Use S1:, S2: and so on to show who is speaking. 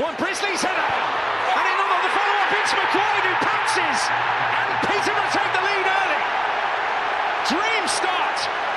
S1: One Brisley's header. And another the follow-up. It's McQuaid who pounces. And Peterborough take the lead early. Dream start